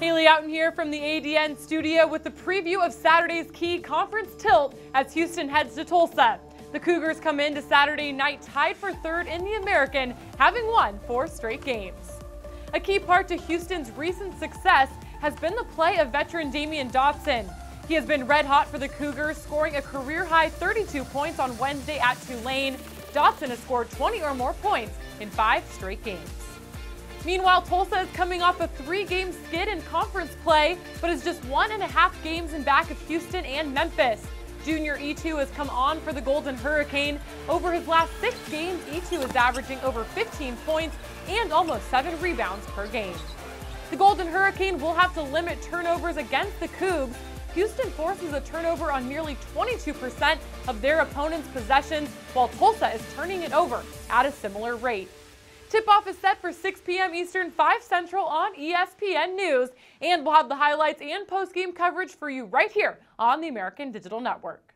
Haley Outen here from the ADN studio with the preview of Saturday's key conference tilt as Houston heads to Tulsa. The Cougars come into Saturday night tied for third in the American, having won four straight games. A key part to Houston's recent success has been the play of veteran Damyean Dotson. He has been red hot for the Cougars, scoring a career high 32 points on Wednesday at Tulane. Dotson has scored 20 or more points in five straight games. Meanwhile, Tulsa is coming off a three-game skid in conference play, but is just one and a half games in back of Houston and Memphis. Junior Etou has come on for the Golden Hurricane. Over his last six games, Etou is averaging over 15 points and almost seven rebounds per game. The Golden Hurricane will have to limit turnovers against the Cougs. Houston forces a turnover on nearly 22% of their opponent's possessions, while Tulsa is turning it over at a similar rate. Tip-off is set for 6 p.m. Eastern, 5 Central on ESPN News, and we'll have the highlights and post-game coverage for you right here on the American Digital Network.